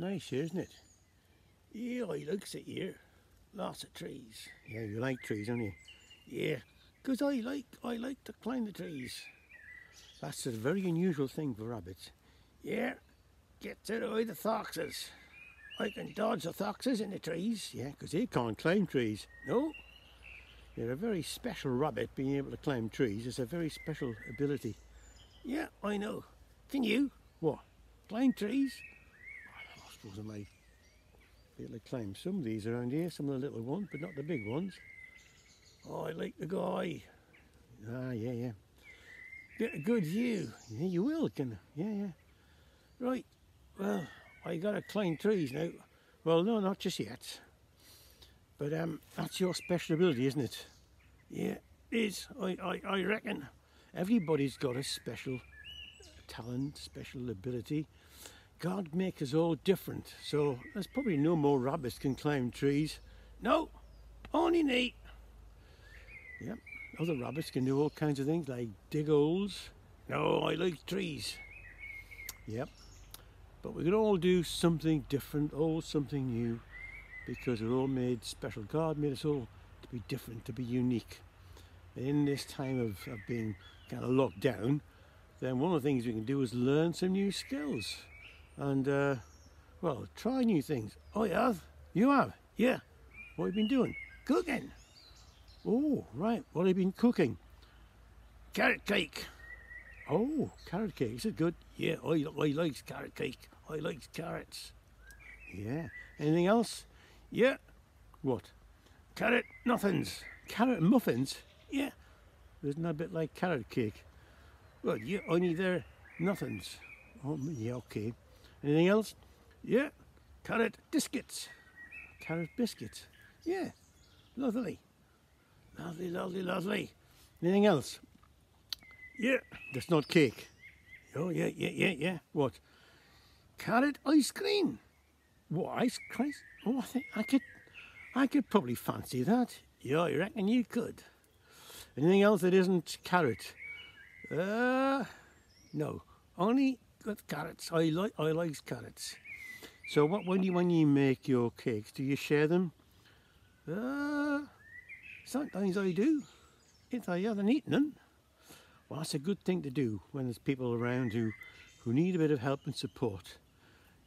nice here, isn't it? Yeah, I likes it here. Lots of trees. Yeah, you like trees, don't you? Yeah, because I like I like to climb the trees. That's a very unusual thing for rabbits. Yeah, get to the way the foxes. I can dodge the foxes in the trees. Yeah, because they can't climb trees. No. They're a very special rabbit being able to climb trees. It's a very special ability. Yeah, I know. Can you? What? Climb trees? I might be able to climb some of these around here, some of the little ones, but not the big ones. Oh, I like the guy. Ah, yeah, yeah. Get a good view. Yeah, you will, can Yeah, yeah. Right. Well, I gotta climb trees now. Well, no, not just yet. But um, that's your special ability, isn't it? Yeah, it is. I, I, I reckon. Everybody's got a special talent, special ability. God make us all different, so there's probably no more rabbits can climb trees. No, only me. Yep, other rabbits can do all kinds of things like dig holes. No, I like trees. Yep, but we can all do something different, all something new, because we're all made special. God made us all to be different, to be unique. In this time of, of being kind of locked down, then one of the things we can do is learn some new skills and uh, well, try new things. Oh, you have? You have? Yeah. What have you been doing? Cooking. Oh, right. What have you been cooking? Carrot cake. Oh, carrot cake. Is it good? Yeah, I, I like carrot cake. I like carrots. Yeah. Anything else? Yeah. What? Carrot muffins. Carrot muffins? Yeah. Isn't that a bit like carrot cake? Well, yeah, only they're nothings. Oh, yeah, okay. Anything else? Yeah, carrot biscuits. Carrot biscuits. Yeah, lovely. Lovely, lovely, lovely. Anything else? Yeah, that's not cake. Oh, yeah, yeah, yeah, yeah. What? Carrot ice cream. What, ice cream? Oh, I think I could, I could probably fancy that. Yeah, I reckon you could. Anything else that isn't carrot? Uh, no, only got carrots. I like I like carrots. So what when you when you make your cakes, do you share them? Uh, sometimes I do. If I haven't eaten them. Well, that's a good thing to do when there's people around who, who need a bit of help and support.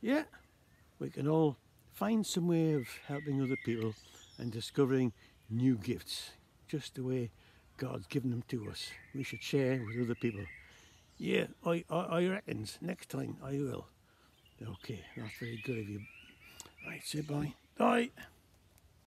Yeah, we can all find some way of helping other people and discovering new gifts, just the way God's given them to us. We should share with other people. Yeah, I, I, I reckons next time I will. Okay, that's very good of you. Right, say bye. Bye.